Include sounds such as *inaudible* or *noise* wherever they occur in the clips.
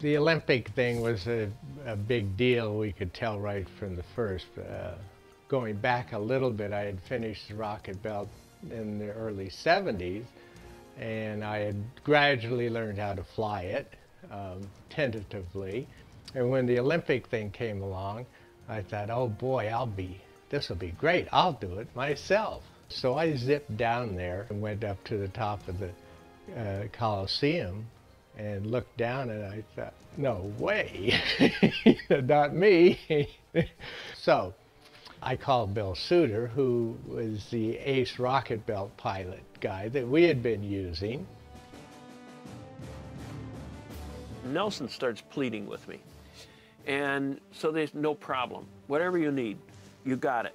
The Olympic thing was a, a big deal, we could tell right from the first. Uh, going back a little bit, I had finished the rocket belt in the early 70s, and I had gradually learned how to fly it, um, tentatively. And when the Olympic thing came along, I thought, oh boy, I'll be, this will be great. I'll do it myself. So I zipped down there and went up to the top of the uh, Coliseum and looked down and I thought, no way, *laughs* not me. *laughs* so I called Bill Suitor, who was the ace rocket belt pilot guy that we had been using. Nelson starts pleading with me. And so there's no problem. Whatever you need, you got it.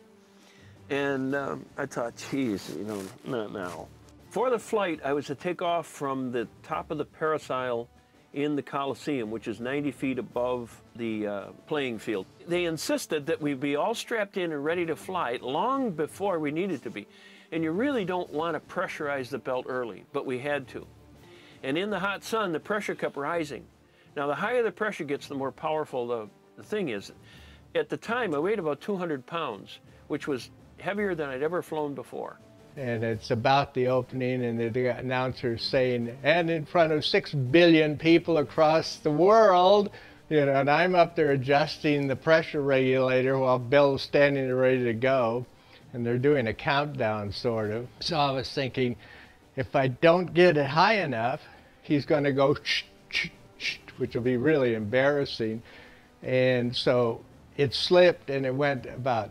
And um, I thought, geez, you know, not now. For the flight, I was to take off from the top of the peristyle in the Coliseum, which is 90 feet above the uh, playing field. They insisted that we be all strapped in and ready to fly long before we needed to be. And you really don't want to pressurize the belt early, but we had to. And in the hot sun, the pressure kept rising. Now, the higher the pressure gets, the more powerful the, the thing is. At the time, I weighed about 200 pounds, which was heavier than I'd ever flown before. And it's about the opening, and the announcer saying, and in front of six billion people across the world, you know, and I'm up there adjusting the pressure regulator while Bill's standing there ready to go, and they're doing a countdown, sort of. So I was thinking, if I don't get it high enough, he's going to go, which will be really embarrassing. And so it slipped, and it went about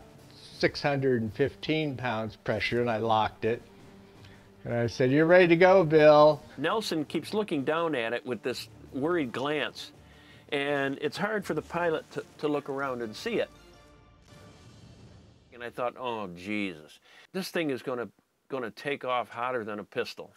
615 pounds pressure and I locked it. And I said, you're ready to go, Bill. Nelson keeps looking down at it with this worried glance. And it's hard for the pilot to, to look around and see it. And I thought, oh, Jesus, this thing is going to going to take off hotter than a pistol.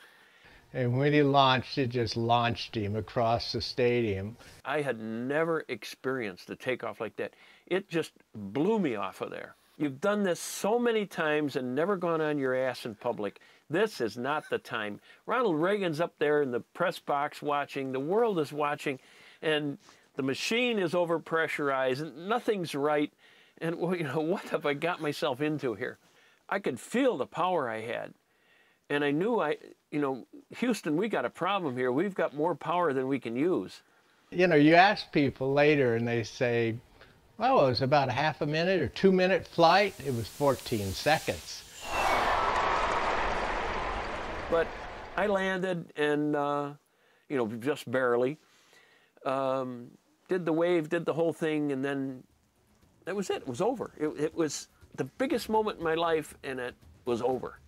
And when he launched, it just launched him across the stadium. I had never experienced a takeoff like that. It just blew me off of there. You've done this so many times and never gone on your ass in public. This is not the time. Ronald Reagan's up there in the press box watching. The world is watching, and the machine is overpressurized. And nothing's right. And well, you know *laughs* what have I got myself into here? I could feel the power I had, and I knew I, you know, Houston, we got a problem here. We've got more power than we can use. You know, you ask people later, and they say, well, it was about a half a minute or two minute flight. It was 14 seconds. But I landed and, uh, you know, just barely. Um, did the wave, did the whole thing, and then that was it. It was over. It, it was the biggest moment in my life, and it was over.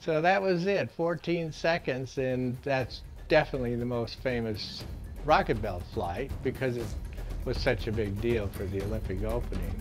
So that was it, 14 seconds, and that's definitely the most famous rocket belt flight because it's was such a big deal for the Olympic opening.